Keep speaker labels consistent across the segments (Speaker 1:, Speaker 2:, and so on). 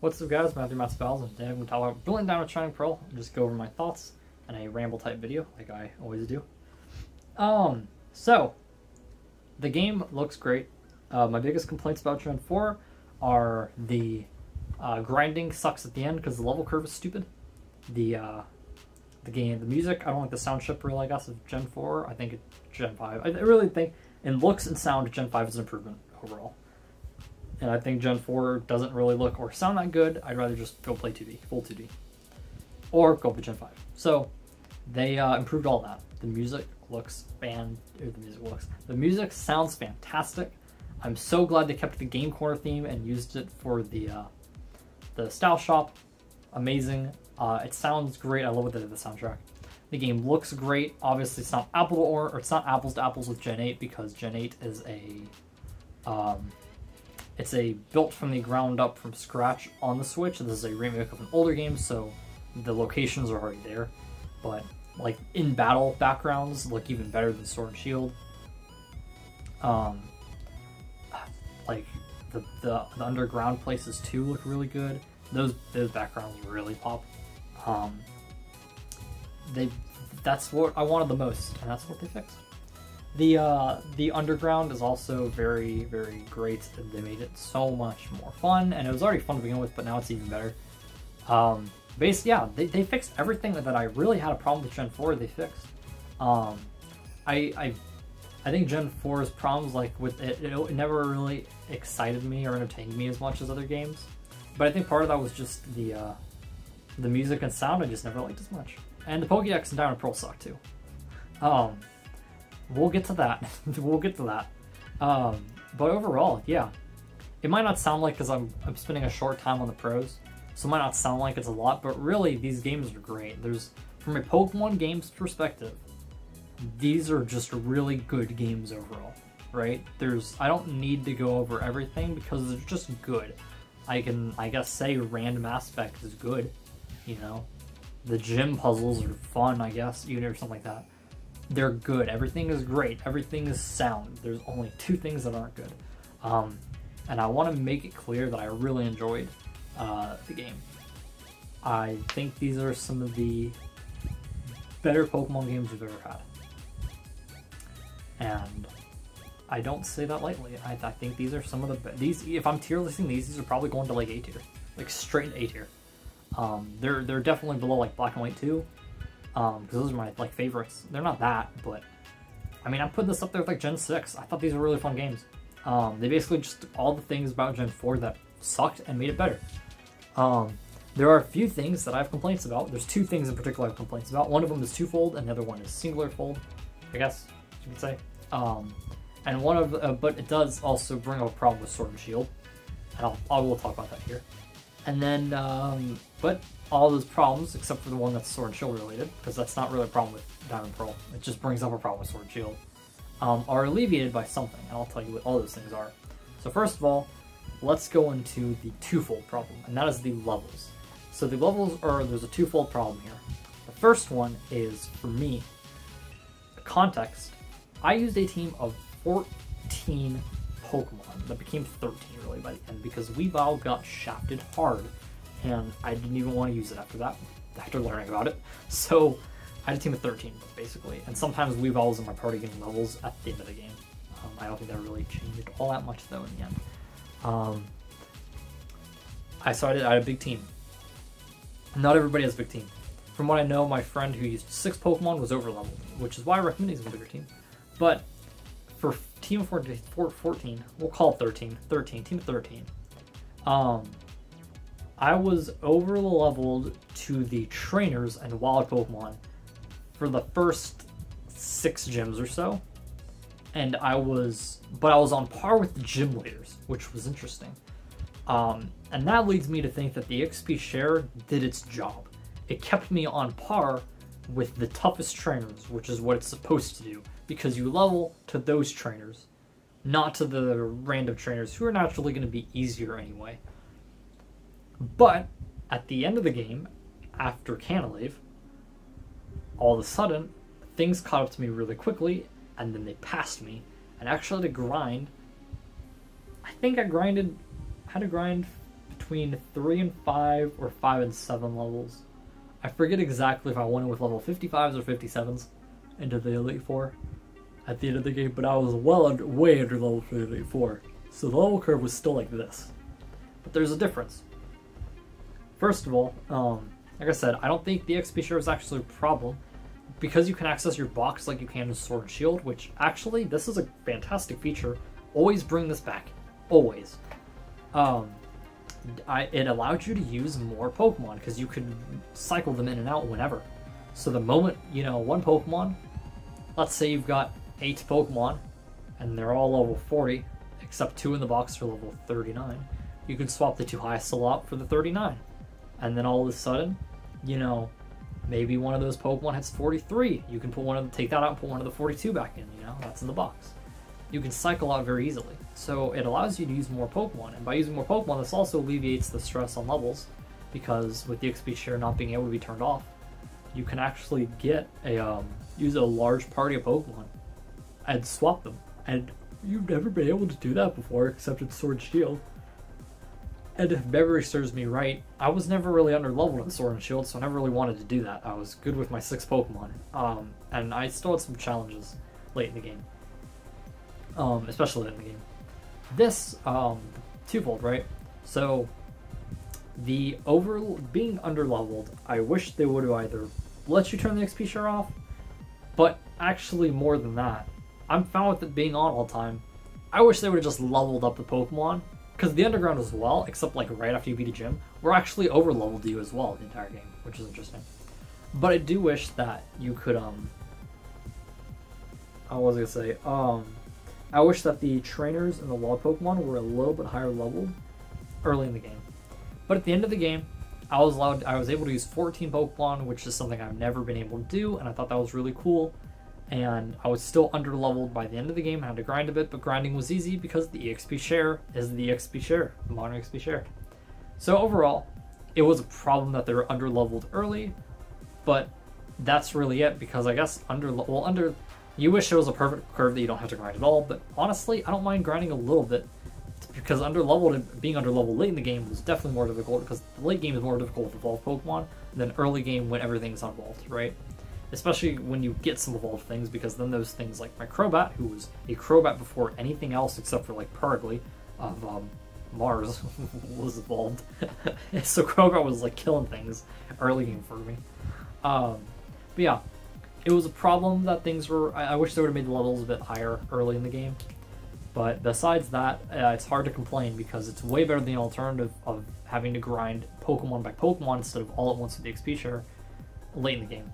Speaker 1: What's up guys, Matthew Matspels, and today I'm going to talk about Brilliant Diamond Shining Pearl just go over my thoughts in a ramble type video, like I always do. Um, so, the game looks great. Uh, my biggest complaints about Gen 4 are the uh, grinding sucks at the end because the level curve is stupid. The uh, the game, the music, I don't like the sound chip really, I guess, of Gen 4. I think Gen 5. I really think in looks and sound, Gen 5 is an improvement overall. And I think Gen 4 doesn't really look or sound that good. I'd rather just go play 2D, full 2D. Or go for Gen 5. So they uh, improved all that. The music looks fan the music looks. The music sounds fantastic. I'm so glad they kept the Game Corner theme and used it for the uh, the Style Shop. Amazing. Uh, it sounds great. I love what they did the soundtrack. The game looks great. Obviously, it's not apple or, or it's not apples to apples with Gen 8 because Gen 8 is a um, it's a built from the ground up from scratch on the Switch. This is a remake of an older game, so the locations are already there. But like in battle backgrounds look even better than Sword and Shield. Um, like the, the, the underground places too look really good. Those those backgrounds really pop. Um, they that's what I wanted the most, and that's what they fixed. The uh, the underground is also very very great. They made it so much more fun, and it was already fun to begin with, but now it's even better. Um, basically, yeah, they, they fixed everything that I really had a problem with Gen 4. They fixed. Um, I I I think Gen 4's problems like with it, it, never really excited me or entertained me as much as other games. But I think part of that was just the uh, the music and sound I just never liked as much. And the Pokédex and Diamond Pearl suck too. Um, we'll get to that. we'll get to that. Um, but overall, yeah, it might not sound like because I'm I'm spending a short time on the pros, so it might not sound like it's a lot. But really, these games are great. There's from a Pokemon games perspective, these are just really good games overall, right? There's I don't need to go over everything because they're just good. I can I guess say random aspect is good, you know. The gym puzzles are fun, I guess, even or something like that they're good. Everything is great. Everything is sound. There's only two things that aren't good. Um, and I want to make it clear that I really enjoyed uh, the game. I think these are some of the better Pokemon games we've ever had. And I don't say that lightly. I, I think these are some of the best. these. If I'm tier listing these, these are probably going to like A tier, like straight A tier. Um, they're they're definitely below like Black and White 2, um, because those are my like favorites. They're not that, but I mean, I'm putting this up there with like Gen 6. I thought these were really fun games. Um, they basically just all the things about Gen 4 that sucked and made it better. Um, there are a few things that I have complaints about. There's two things in particular I have complaints about. One of them is twofold, and the other one is singular fold, I guess you could say. Um, and one of, uh, but it does also bring up a problem with Sword and Shield, and I'll, I will talk about that here. And then, um, but all those problems, except for the one that's Sword and Shield related, because that's not really a problem with Diamond Pearl. It just brings up a problem with Sword and Shield, um, are alleviated by something, and I'll tell you what all those things are. So first of all, let's go into the twofold problem, and that is the levels. So the levels are, there's a twofold problem here. The first one is, for me, context. I used a team of 14 Pokemon that became 13 really by the end because Weavile got shafted hard and I didn't even want to use it after that, after learning about it. So I had a team of 13, basically, and sometimes Weaviles in my party getting levels at the end of the game. Um, I don't think that really changed all that much, though, in the end. Um, I started had a big team. Not everybody has a big team. From what I know, my friend who used six Pokemon was over leveled, which is why I recommend using a bigger team. But for team of 14, 14, we'll call it 13, 13, team of 13, um, I was over leveled to the trainers and wild Pokemon for the first six gyms or so. And I was, but I was on par with the gym leaders, which was interesting. Um, and that leads me to think that the XP share did its job. It kept me on par with the toughest trainers, which is what it's supposed to do, because you level to those trainers, not to the random trainers who are naturally going to be easier anyway. But at the end of the game, after Canalave, all of a sudden, things caught up to me really quickly, and then they passed me. And actually, to grind, I think I grinded, had to grind between three and five or five and seven levels. I forget exactly if I went with level 55s or 57s into the Elite Four at the end of the game, but I was well under, way under level 54. So the level curve was still like this. But there's a difference. First of all, um, like I said, I don't think the XP share is actually a problem because you can access your box like you can in Sword Shield, which actually, this is a fantastic feature. Always bring this back. Always. Um, I, it allowed you to use more Pokemon because you could cycle them in and out whenever. So the moment, you know, one Pokemon, let's say you've got eight Pokemon and they're all level 40, except two in the box are level 39, you can swap the two highest slot for the 39. And then all of a sudden, you know, maybe one of those Pokemon hits 43. You can put one of the, take that out and put one of the 42 back in, you know, that's in the box. You can cycle out very easily. So it allows you to use more Pokemon. And by using more Pokemon, this also alleviates the stress on levels because with the XP share not being able to be turned off, you can actually get a, um, use a large party of Pokemon and swap them. And you've never been able to do that before except in Sword Shield. And if memory serves me right, I was never really under leveled in Sword and Shield, so I never really wanted to do that. I was good with my six Pokemon, um, and I still had some challenges late in the game, um, especially late in the game. This um, twofold, right? So the over being under leveled, I wish they would have either let you turn the XP share off, but actually more than that, I'm fine with it being on all the time. I wish they would have just leveled up the Pokemon because the underground as well, except like right after you beat a gym, we're actually over leveled you as well the entire game, which is interesting. But I do wish that you could um. I was gonna say um, I wish that the trainers and the wild Pokemon were a little bit higher leveled early in the game. But at the end of the game, I was allowed I was able to use 14 Pokemon, which is something I've never been able to do, and I thought that was really cool and I was still under leveled by the end of the game. I had to grind a bit, but grinding was easy because the EXP share is the EXP share, the modern EXP share. So overall, it was a problem that they were under leveled early, but that's really it because I guess under well under you wish it was a perfect curve that you don't have to grind at all, but honestly, I don't mind grinding a little bit because under leveled and being under leveled late in the game was definitely more difficult because the late game is more difficult with evolved Pokemon than early game when everything's unevolved, right? Especially when you get some evolved things, because then those things like my Crobat, who was a Crobat before anything else except for like Purugly of um, Mars, was evolved. so Crobat was like killing things early game for me. Um, but yeah, it was a problem that things were. I, I wish they would have made the levels a bit higher early in the game. But besides that, uh, it's hard to complain because it's way better than the alternative of having to grind Pokemon by Pokemon instead of all at once with the XP share late in the game.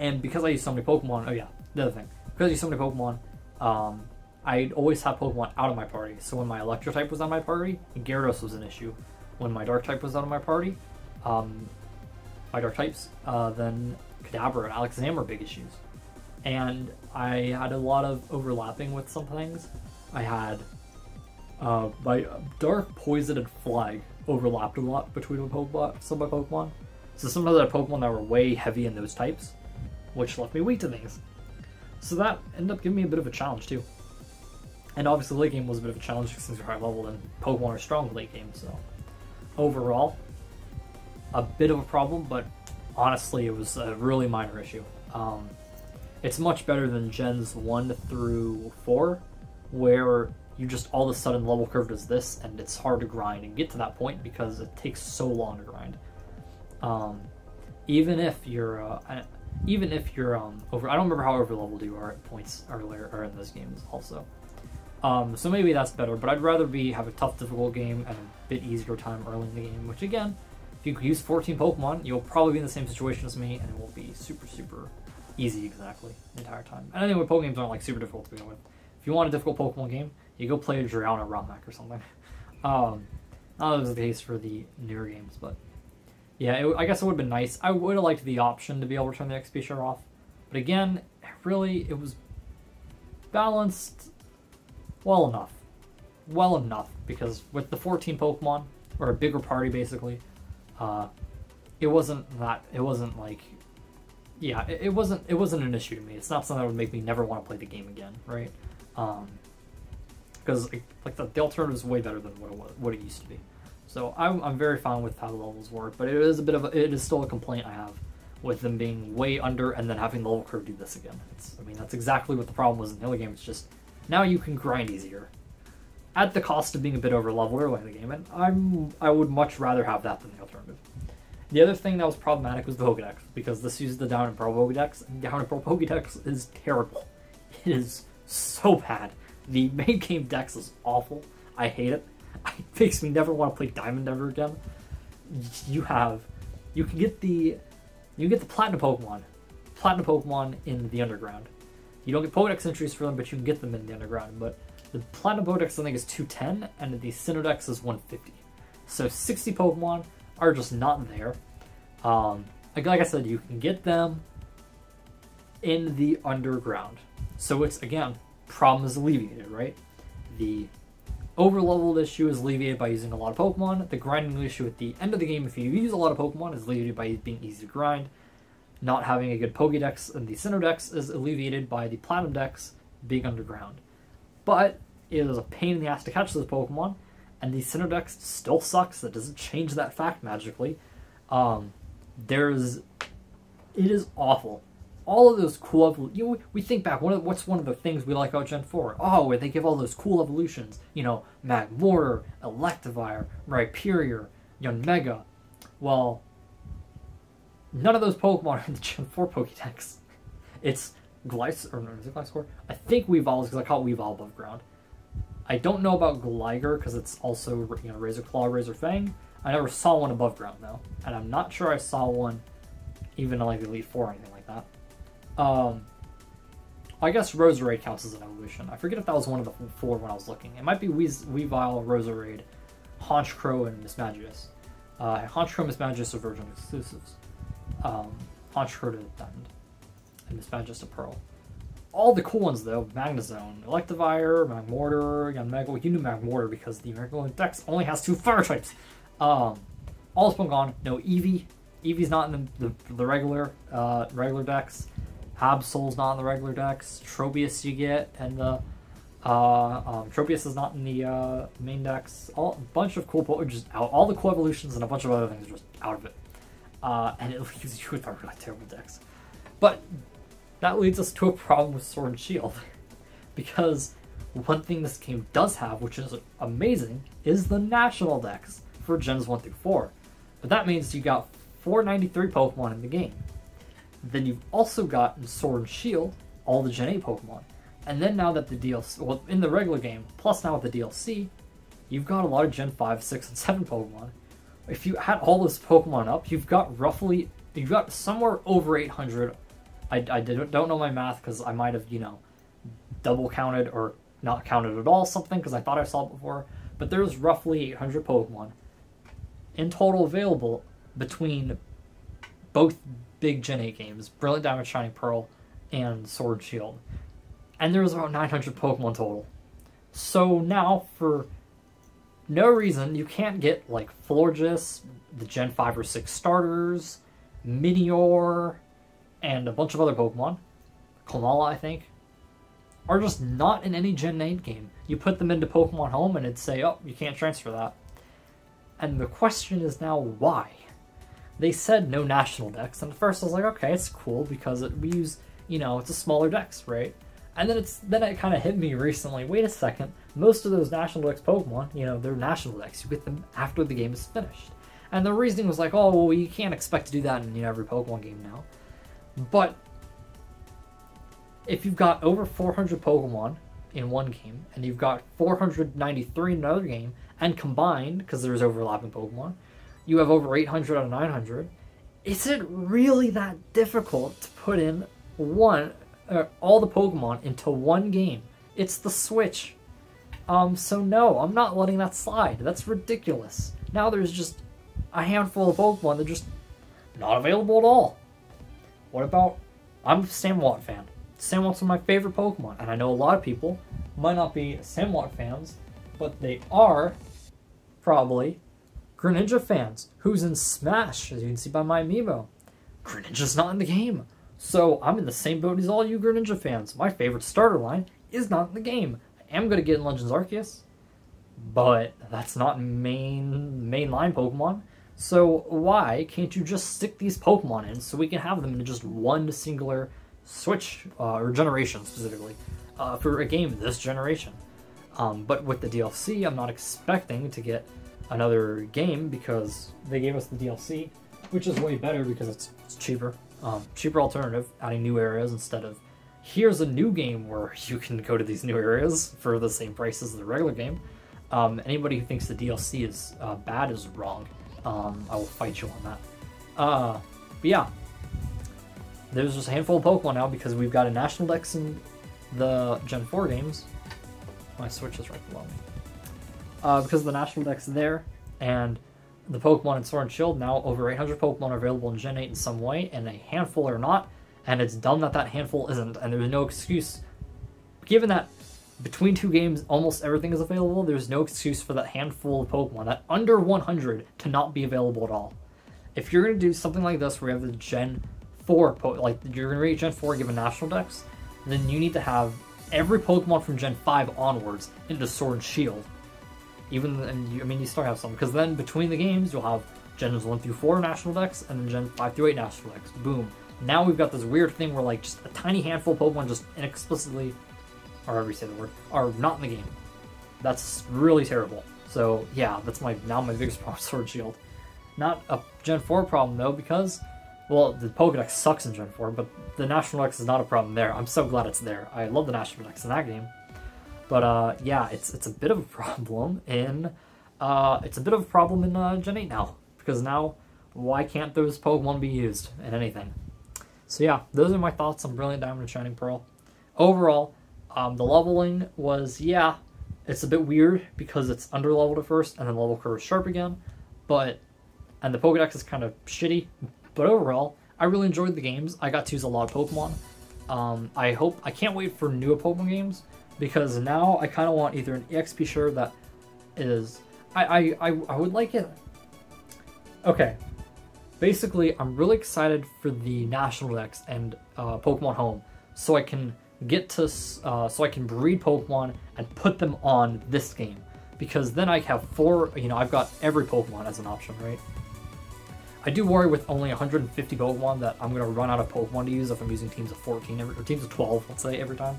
Speaker 1: And because I use so many Pokemon, oh yeah, the other thing, because I use so many Pokemon, um, I'd always have Pokemon out of my party. So when my Electro type was on my party, Gyarados was an issue. When my Dark type was out of my party, um, my Dark types, uh, then Kadabra and Alakazam were big issues. And I had a lot of overlapping with some things. I had uh, my Dark, Poison, and Flag overlapped a lot between my Pokemon, some of my Pokemon. So some of the Pokemon that were way heavy in those types which left me weak to things. So that ended up giving me a bit of a challenge too. And obviously late game was a bit of a challenge since you're high level and Pokemon are strong late game, so overall, a bit of a problem, but honestly it was a really minor issue. Um, it's much better than gens 1 through 4, where you just all of a sudden level curve does this, and it's hard to grind and get to that point because it takes so long to grind. Um, even if you're, uh, even if you're um over I don't remember how over leveled you are at points earlier or in those games also. Um, so maybe that's better, but I'd rather be have a tough, difficult game and a bit easier time early in the game. Which again, if you use 14 Pokemon, you'll probably be in the same situation as me, and it will be super, super easy exactly the entire time. And anyway, Pokemon games aren't like super difficult to begin with. If you want a difficult Pokemon game, you go play a Drowned or romhack or something. Um, not that was the case for the newer games, but yeah, it, I guess it would have been nice. I would have liked the option to be able to turn the XP share off. But again, really, it was balanced well enough. Well enough, because with the 14 Pokemon, or a bigger party basically, uh, it wasn't that, it wasn't like, yeah, it, it, wasn't, it wasn't an issue to me. It's not something that would make me never want to play the game again, right? Um, because like the, the alternative is way better than what it, was, what it used to be. So I'm, I'm very fine with how the levels work, but it is a bit of a, it is still a complaint I have with them being way under and then having the level curve do this again. It's, I mean, that's exactly what the problem was in the other game. It's just now you can grind easier at the cost of being a bit over leveled early in the game, and I'm I would much rather have that than the alternative. The other thing that was problematic was the Pokedex, because this uses the Diamond and Pearl Pokedex, and Diamond and Pearl Pokedex is terrible. It is so bad. The main game dex is awful. I hate it. It makes me never want to play Diamond ever again. You have, you can get the, you get the Platinum Pokemon, Platinum Pokemon in the Underground. You don't get Pokedex entries for them, but you can get them in the Underground. But the Platinum Pokedex I think is 210, and the Sinnoh Dex is 150. So 60 Pokemon are just not there. Um, like, like I said, you can get them in the underground. So it's again, problem is alleviated, right? The overleveled issue is alleviated by using a lot of Pokemon. The grinding issue at the end of the game, if you use a lot of Pokemon, is alleviated by being easy to grind. Not having a good Pokedex and the Sinnoh Dex is alleviated by the Platinum Dex being underground. But it is a pain in the ass to catch those Pokemon, and the Sinnoh Dex still sucks. That doesn't change that fact magically. Um, there's, it is awful. All of those cool, you know, we think back. What's one of the things we like about Gen Four? Oh, where they give all those cool evolutions. You know, Magmortar, Electivire, Rhyperior, Yanmega. Well, none of those Pokemon are in the Gen Four Pokédex. It's Gliscor no, is it? I think Weavile because I call it Weavile above ground. I don't know about Gligar because it's also you know Razor Claw, Razor Fang. I never saw one above ground though, and I'm not sure I saw one even in like Elite Four or anything like that. Um, I guess Roserade counts as an evolution. I forget if that was one of the four when I was looking. It might be Weez- Weavile, Roserade, Honchkrow, and Mismagius. Uh, Honchkrow, Mismagius are Virgin exclusives. Um, Honchkrow to Diamond, and Mismagius to Pearl all the cool ones though, Magnezone, Electivire, Magmortar, Yanmega. You knew Magmortar because the American Dex only has two fire types. Um, all has gone. No Eevee. Eevee's not in the, the, the regular uh, regular dex. Absol's not in the regular dex. Tropius you get, and the uh, um, Tropius is not in the uh, main dex. All a bunch of cool just out. All the cool evolutions and a bunch of other things are just out of it. Uh, and it leaves you with a really terrible dex. But that leads us to a problem with Sword and Shield. because one thing this game does have, which is amazing, is the national dex for Gens 1 through 4. But that means you got 493 Pokemon in the game. Then you've also got in Sword and Shield all the Gen 8 Pokemon. And then now that the DLC, well, in the regular game, plus now with the DLC, you've got a lot of Gen 5, 6, and 7 Pokemon. If you add all those Pokemon up, you've got roughly, you've got somewhere over 800 I, I did, don't know my math because I might have, you know, double counted or not counted at all something because I thought I saw it before. But there's roughly 800 Pokemon in total available between both big Gen 8 games, Brilliant Diamond, Shining Pearl, and Sword Shield. And there's about 900 Pokemon total. So now, for no reason, you can't get like Florges, the Gen 5 or 6 starters, Minior, and a bunch of other Pokemon, Komala, I think, are just not in any Gen 8 game. You put them into Pokemon Home and it'd say, oh, you can't transfer that. And the question is now why? They said no national dex, and at first I was like, okay, it's cool because it, we use, you know, it's a smaller dex, right? And then it's then it kind of hit me recently. Wait a second, most of those national dex Pokemon, you know, they're national dex. You get them after the game is finished. And the reasoning was like, oh, well, you can't expect to do that in you know, every Pokemon game now. But if you've got over 400 Pokemon in one game, and you've got 493 in another game, and combined, because there's overlapping Pokemon, you have over 800 out of 900, is it really that difficult to put in one, uh, all the Pokemon into one game? It's the Switch. Um, so no, I'm not letting that slide. That's ridiculous. Now there's just a handful of Pokemon that are just not available at all. What about? I'm a Samurott fan. Samurott's one of my favorite Pokemon, and I know a lot of people might not be Samurott fans, but they are probably Greninja fans, who's in Smash, as you can see by my amiibo. Greninja's not in the game. So I'm in the same boat as all you Greninja fans. My favorite starter line is not in the game. I am going to get in Legends Arceus, but that's not main mainline Pokemon. So why can't you just stick these Pokemon in so we can have them in just one singular Switch uh, or generation specifically uh, for a game this generation? Um, but with the DLC, I'm not expecting to get another game because they gave us the DLC, which is way better because it's, it's cheaper. Um, cheaper alternative, adding new areas instead of here's a new game where you can go to these new areas for the same price as the regular game. Um, anybody who thinks the DLC is uh, bad is wrong. Um, I will fight you on that. Uh, but yeah, there's just a handful of Pokemon now because we've got a National Dex in the Gen 4 games. My Switch is right below me. Uh, because the National Dex there, and the Pokemon in Sword and Shield, now over 800 Pokemon are available in Gen 8 in some way, and a handful are not, and it's dumb that that handful isn't, and there's no excuse. Given that between two games almost everything is available, there's no excuse for that handful of Pokemon, that under 100, to not be available at all. If you're going to do something like this where you have the Gen 4, po- like you're going to reach Gen 4 given National Dex, then you need to have every Pokemon from Gen 5 onwards into Sword and Shield. Even, and you, I mean, you still have some, because then between the games, you'll have Gens 1 through 4 National Dex, and then Gen 5 through 8 National Dex. Boom. Now we've got this weird thing where, like, just a tiny handful of Pokemon just inexplicitly, or however you say the word, are not in the game. That's really terrible. So, yeah, that's my now my biggest problem Sword Shield. Not a Gen 4 problem, though, because well, the Pokedex sucks in Gen 4, but the National Dex is not a problem there. I'm so glad it's there. I love the National Dex in that game. But uh, yeah, it's it's a bit of a problem in uh, it's a bit of a problem in uh, Gen 8 now because now why can't those Pokemon be used in anything? So yeah, those are my thoughts on Brilliant Diamond and Shining Pearl. Overall, um, the leveling was yeah, it's a bit weird because it's under leveled at first and then level curve sharp again, but and the Pokedex is kind of shitty, but overall, I really enjoyed the games. I got to use a lot of Pokemon. Um, I hope I can't wait for newer Pokemon games because now I kind of want either an EXP share that is I, I I I would like it. Okay, basically, I'm really excited for the National Dex and uh, Pokemon Home, so I can get to uh, so I can breed Pokemon and put them on this game because then I have four. You know, I've got every Pokemon as an option, right? I do worry with only 150 Pokemon that I'm going to run out of Pokemon to use if I'm using teams of 14 every, or teams of 12, let's say, every time.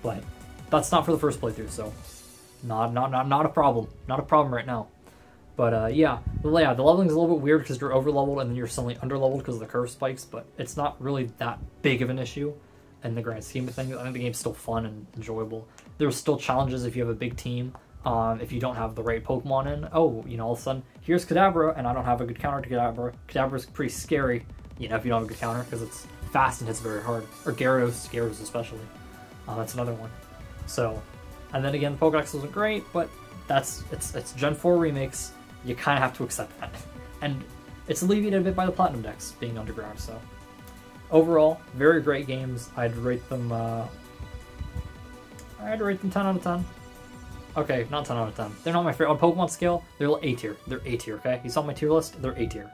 Speaker 1: But that's not for the first playthrough, so not not not not a problem. Not a problem right now. But uh, yeah, well, yeah, the leveling is a little bit weird because you're over leveled and then you're suddenly under leveled because of the curve spikes. But it's not really that big of an issue in the grand scheme of things. I think the game's still fun and enjoyable. There's still challenges if you have a big team. Um, if you don't have the right Pokemon in, oh, you know, all of a sudden, here's Kadabra, and I don't have a good counter to Kadabra. Kadabra's pretty scary, you know, if you don't have a good counter, because it's fast and hits very hard. Or Gyarados, Gyarados especially. Uh, that's another one. So, and then again, Pokedex wasn't great, but that's it's it's Gen 4 remakes. You kind of have to accept that, and it's alleviated a bit by the Platinum Dex being underground. So, overall, very great games. I'd rate them. Uh, I'd rate them 10 out of 10. Okay, not 10 out of 10. They're not my favorite. On Pokemon scale, they're A tier. They're A tier, okay? You saw my tier list? They're A tier.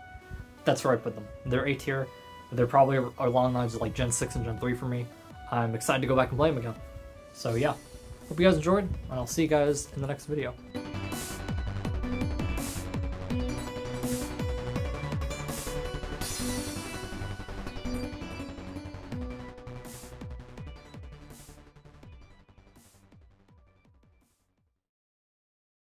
Speaker 1: That's where I put them. They're A tier. They're probably along lines of like Gen 6 and Gen 3 for me. I'm excited to go back and play them again. So yeah, hope you guys enjoyed, and I'll see you guys in the next video.